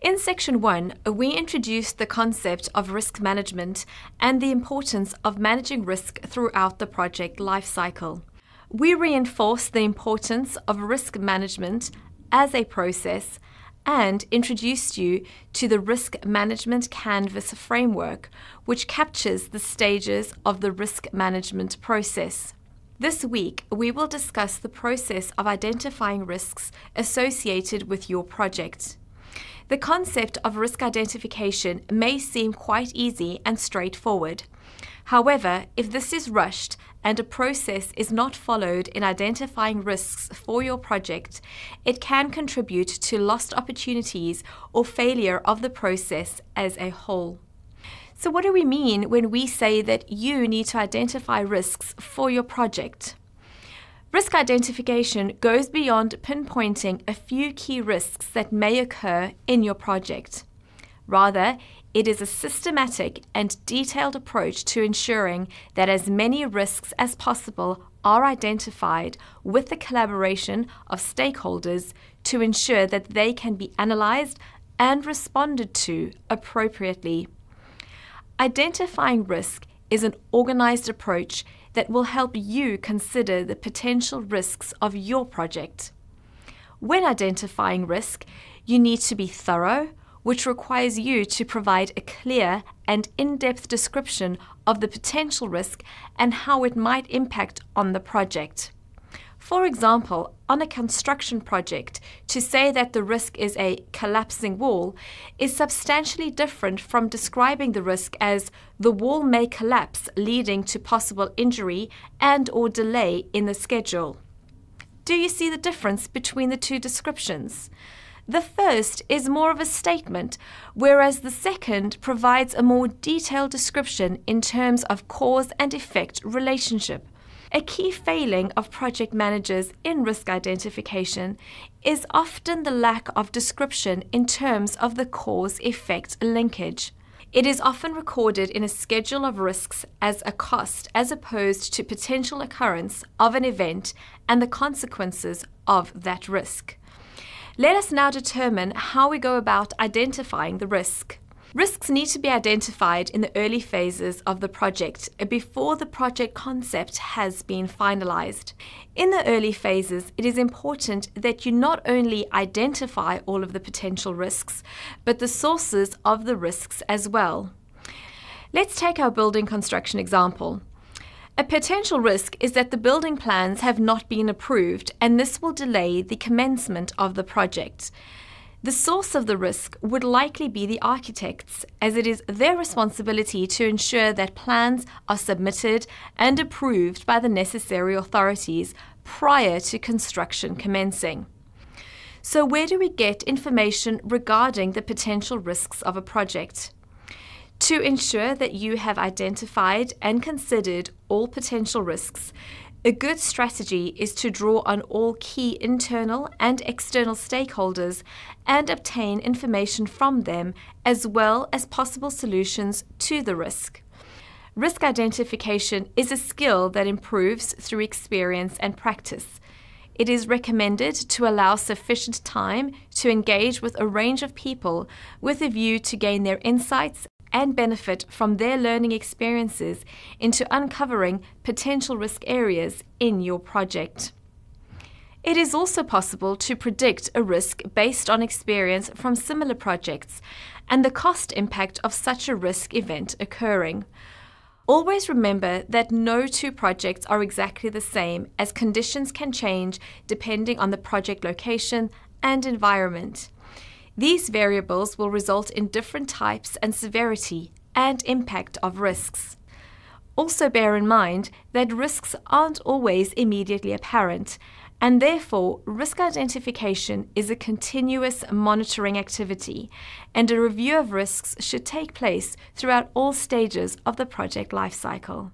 In section one, we introduced the concept of risk management and the importance of managing risk throughout the project lifecycle. We reinforced the importance of risk management as a process and introduced you to the Risk Management Canvas framework, which captures the stages of the risk management process. This week, we will discuss the process of identifying risks associated with your project. The concept of risk identification may seem quite easy and straightforward. However, if this is rushed and a process is not followed in identifying risks for your project, it can contribute to lost opportunities or failure of the process as a whole. So, what do we mean when we say that you need to identify risks for your project? Risk identification goes beyond pinpointing a few key risks that may occur in your project. Rather, it is a systematic and detailed approach to ensuring that as many risks as possible are identified with the collaboration of stakeholders to ensure that they can be analysed and responded to appropriately. Identifying risk is an organised approach that will help you consider the potential risks of your project. When identifying risk, you need to be thorough, which requires you to provide a clear and in depth description of the potential risk and how it might impact on the project. For example, on a construction project, to say that the risk is a collapsing wall is substantially different from describing the risk as the wall may collapse leading to possible injury and or delay in the schedule. Do you see the difference between the two descriptions? The first is more of a statement, whereas the second provides a more detailed description in terms of cause and effect relationship. A key failing of project managers in risk identification is often the lack of description in terms of the cause effect linkage. It is often recorded in a schedule of risks as a cost as opposed to potential occurrence of an event and the consequences of that risk. Let us now determine how we go about identifying the risk. Risks need to be identified in the early phases of the project before the project concept has been finalized. In the early phases, it is important that you not only identify all of the potential risks, but the sources of the risks as well. Let's take our building construction example. A potential risk is that the building plans have not been approved, and this will delay the commencement of the project. The source of the risk would likely be the architects, as it is their responsibility to ensure that plans are submitted and approved by the necessary authorities prior to construction commencing. So, where do we get information regarding the potential risks of a project? To ensure that you have identified and considered all potential risks, a good strategy is to draw on all key internal and external stakeholders and obtain information from them as well as possible solutions to the risk. Risk identification is a skill that improves through experience and practice. It is recommended to allow sufficient time to engage with a range of people with a view to gain their insights and benefit from their learning experiences into uncovering potential risk areas in your project. It is also possible to predict a risk based on experience from similar projects and the cost impact of such a risk event occurring. Always remember that no two projects are exactly the same as conditions can change depending on the project location and environment. These variables will result in different types and severity and impact of risks. Also, bear in mind that risks aren't always immediately apparent, and therefore, risk identification is a continuous monitoring activity, and a review of risks should take place throughout all stages of the project lifecycle.